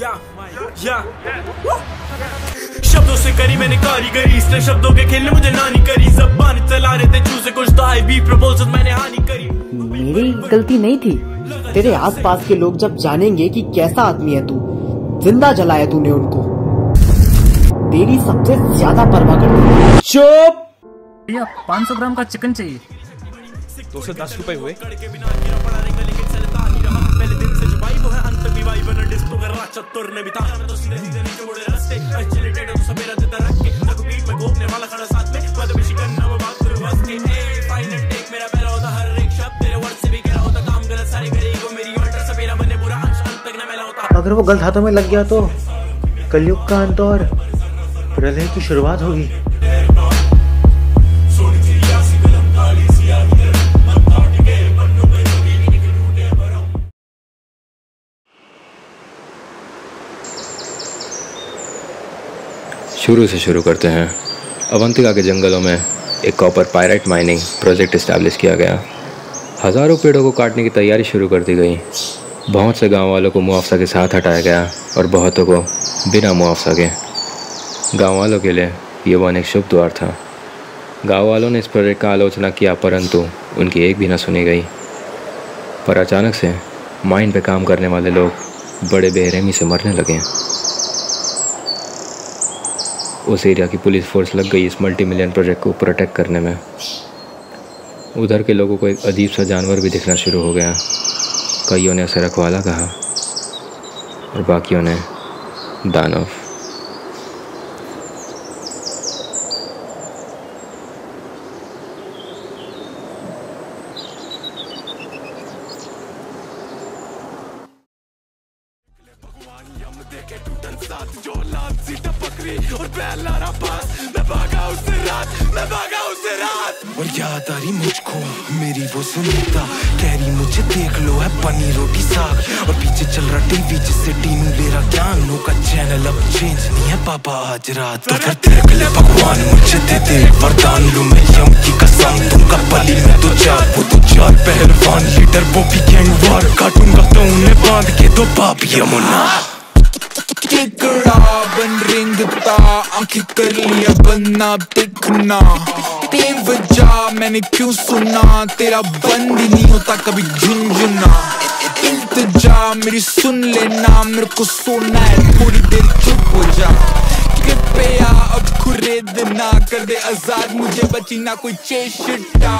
या या शब्दों से करी मैंने कारीगरी। इसने शब्दों के खेलने मुझे नानी करी। जबान चला रहे थे चूसे कुछ तो आई भी प्रपोजल मैंने हानि करी। मेरी गलती नहीं थी। तेरे आसपास के लोग जब जानेंगे कि कैसा आदमी है तू ज़िंदा जलाया तूने उनको। तेरी सबसे ज़्यादा परवाह करते चुप! भैया 500 ग्राम का चिकन चाहिए। दो सौ दस रुपए हुए। भी वाई बना डिस्को कर रहा चतुर ने बिता मैं तो सीधे सीधे नीचे मुड़े रास्ते एजिलेटेड तो सवेरा देता रख के। तक बीट में घोपने वाला खड़ा साथ में वादा भी शिकन ना वो बात करूँ बस के। ए फाइनल टेक मेरा पहला होता हर एक शब्द, तेरे वर्ड से भी कह रहा होता काम गलत। सारी करी को मेरी ऑर्डर सवेरा बने बुरा अंश, अंत तक न मिला होता। अगर वो गलत हाथों में लग गया तो कलयुग का अंत और प्रलय की शुरुआत होगी। शुरू से शुरू करते हैं। अवंतिका के जंगलों में एक copper pyrite mining project establish किया गया। हज़ारों पेड़ों को काटने की तैयारी शुरू कर दी गई। बहुत से गाँव वालों को मुआवजा के साथ हटाया गया और बहुतों को बिना मुआवजा के। गाँव वालों के लिए ये वन एक शुभ द्वार था। गाँव वालों ने इस प्रोजेक्ट का आलोचना किया, परंतु उनकी एक भी न सुनी गई। पर अचानक से माइन पे काम करने वाले लोग बड़े बेरहमी से मरने लगे। उस एरिया की पुलिस फोर्स लग गई इस मल्टी मिलियन प्रोजेक्ट को प्रोटेक्ट करने में। उधर के लोगों को एक अजीब सा जानवर भी दिखना शुरू हो गया। कईयों ने उसे रखवाला कहा और बाकियों ने दानव। रही मेरी वो सुनीता। कह रही, मुझे देख लो, है पनीर रोटी साग। और पीछे चल रहा टीवी, जिससे टीनू ले रहा ज्ञान का चैनल अब चेंज नहीं है पापा आज रात तो फिर तेरे लिए भगवान, मुझे दे दे वरदान। लू मैं यम की कसम, तुमका पली में तो चार वो तो चार पहलवान, लीडर वो भी गैंग वार काटूँगा तो उन्हें बाँध के दो बाप यमुना। टिकड़ा बन रेंगता, आँखें कर लिया बनना दिखना बेवजह मैंने क्यों सुना? तेरा बंद ही नहीं होता कभी झुंझुना इल्तिजा, मेरी सुन लेना, मेरे को सोना है, थोड़ी देर चुप हो जा। कृपया अब खुरेदना कर दे आज़ाद, मुझे बची ना कोई चेष्टा।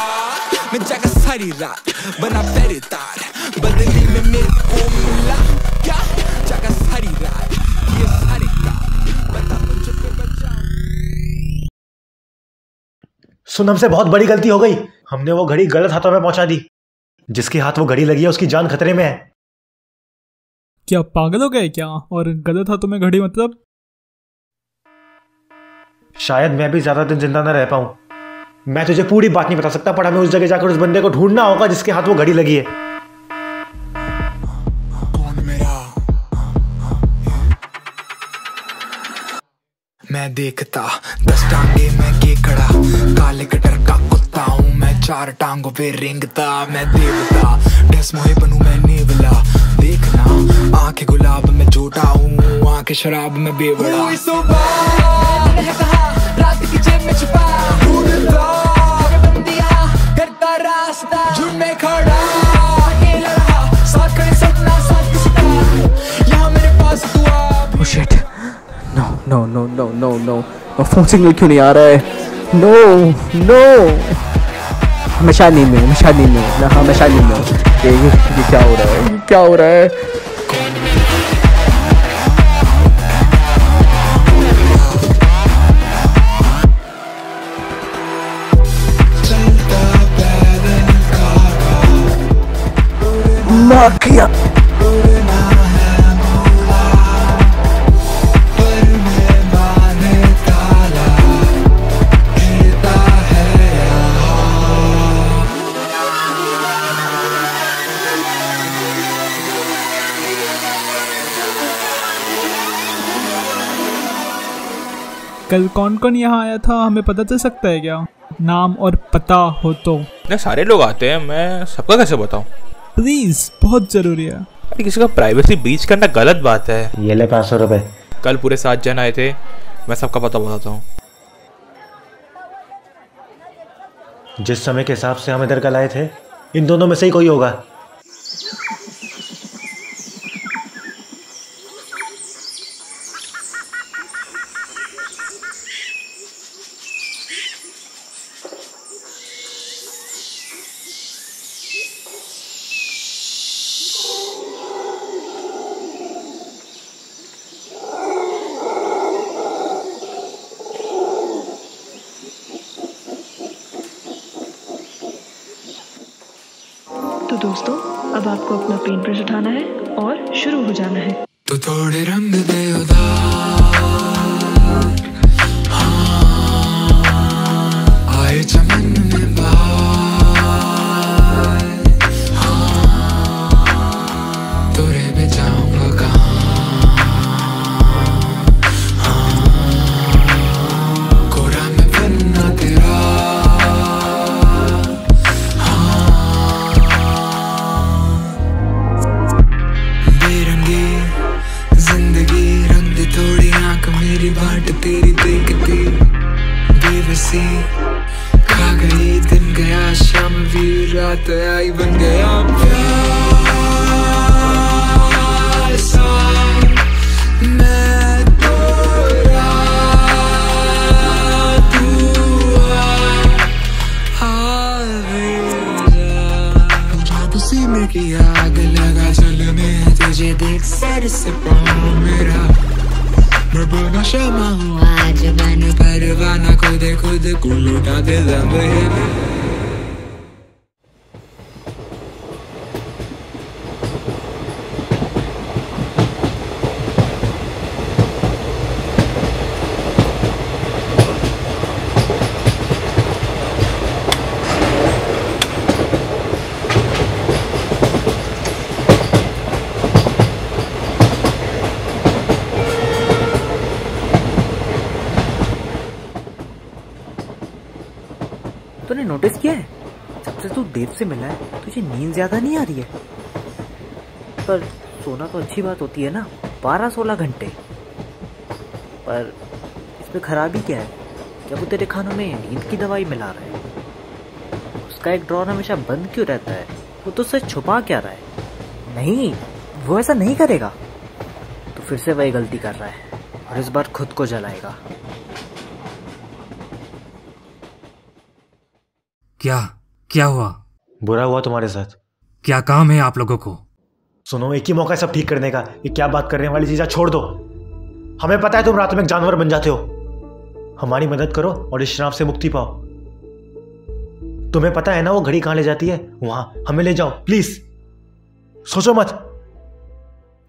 मैं जागा सारी रात, बना पहरे तार बदली में मेरे को मिला क्या? जागा सारी रात। सुन हमसे बहुत बड़ी गलती हो गई। हमने वो घड़ी गलत हाथों में पहुँचा दी। जिसके हाथ वो घड़ी लगी है उसकी जान खतरे में है। क्या पागल हो गए क्या? और गलत हाथों में घड़ी मतलब? शायद मैं भी ज़्यादा दिन ज़िंदा न रह पाऊँ। मैं तुझे पूरी बात नहीं बता सकता पर हमें उस जगह जाकर उस बंदे को ढूंढना होगा जिसके हाथ वो घड़ी लगी है। कौन मेरा? मैं देखता दस टांगे चार टांगों पे रेंगता मैं देवता ढस मोहे बनू मैं नेवला। देखना आँखें गुलाब में झूठा हूँ आँखें शराब में बेवड़ा। रात की जेब में छुपा। करता रास्ता। झुंड में खड़ा Oh shit. No, no, no, no, no, no. और फ़ोन सिग्नल क्यों नहीं आ रहा है? नो नो हमेशा में हमेशा में हमेशा नींद में। क्या हो रहा है? क्या हो रहा है? कल कौन कौन यहाँ आया था हमें पता चल सकता है क्या? नाम और पता हो तो। इतने सारे लोग आते हैं मैं सबका कैसे बताऊँ? प्लीज़ बहुत ज़रूरी है। अरे किसी का प्राइवेसी बीच करना गलत बात है। ये ले पाँच सौ रुपये कल पूरे सात जन आए थे मैं सबका पता बताता हूँ। जिस समय के हिसाब से हम इधर कल आए थे इन दोनों में से ही कोई होगा। दोस्तों, अब आपको अपना पेन ब्रश उठाना है और शुरू हो जाना है। तो थोड़े रंग दे। खुद खुद को लुटा दे नोटिस किया है? जब से तू देव से मिला है, तुझे नींद ज़्यादा नहीं आ रही है? पर सोना तो अच्छी बात होती है ना, बारह सोलह घंटे। पर इसमें खराबी क्या है? क्या वो तेरे खानों में नींद की दवाई मिला रहा है? उसका एक ड्रॉर हमेशा बंद क्यों रहता है? वो तो उससे छुपा क्या रहा है? नहीं, वो ऐसा नहीं करेगा। तो फिर से वही गलती कर रहा है, और इस बार खुद को जलाएगा। क्या? क्या हुआ? बुरा हुआ तुम्हारे साथ। क्या काम है आप लोगों को? सुनो एक ही मौका है सब ठीक करने का। ये क्या बात करने वाली चीज़ छोड़ दो। हमें पता है तुम रात में एक जानवर बन जाते हो। हमारी मदद करो और इस शराब से मुक्ति पाओ। तुम्हें पता है ना वो घड़ी कहाँ ले जाती है? वहाँ। हमें ले जाओ प्लीज़। सोचो मत।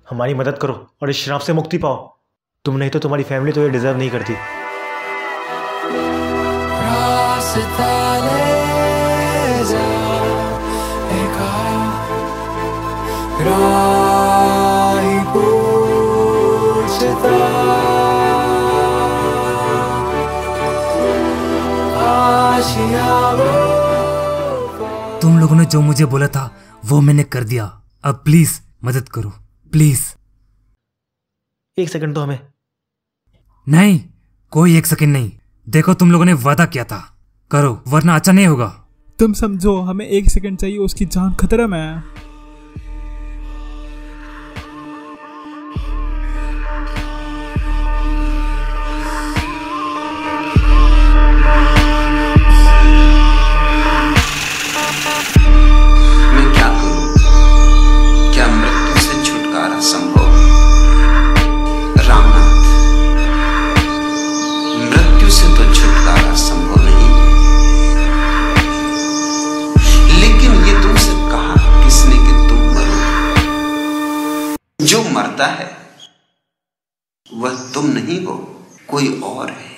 हमारी मदद करो और इस शराब से मुक्ति पाओ। तुम नहीं तो तुम्हारी फैमिली तो ये डिजर्व नहीं करती। राही पूछता। तुम लोगों ने जो मुझे बोला था वो मैंने कर दिया। अब प्लीज़ मदद करो। प्लीज़ एक सेकंड तो हमें। नहीं कोई एक सेकंड नहीं। देखो तुम लोगों ने वादा किया था। करो वरना अच्छा नहीं होगा। तुम समझो हमें एक सेकंड चाहिए उसकी जान खतरा में है। है। वह तुम नहीं हो कोई और है।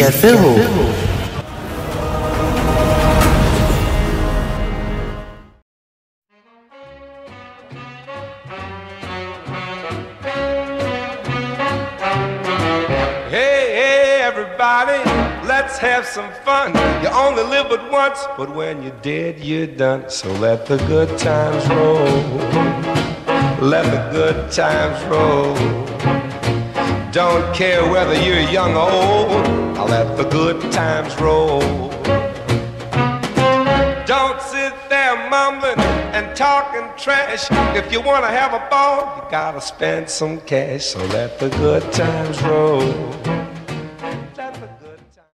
कैसे हो Hey, hey, everybody, let's have some fun. You only live but once, but when you're dead, you're done. So let the good times roll. Let the good times roll. Don't care whether you're young or old, I'll let the good times roll. Don't sit there mumbling and talking trash. If you wanna have a ball, you gotta spend some cash. So let the good times roll.